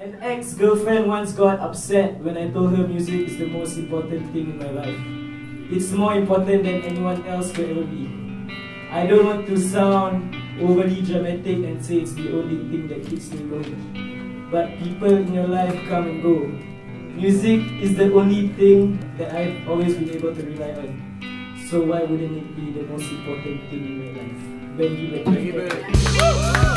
An ex-girlfriend once got upset when I told her music is the most important thing in my life. It's more important than anyone else could ever be. I don't want to sound overly dramatic and say it's the only thing that keeps me going. But people in your life come and go. Music is the only thing that I've always been able to rely on. So why wouldn't it be the most important thing in my life? Benji Benji.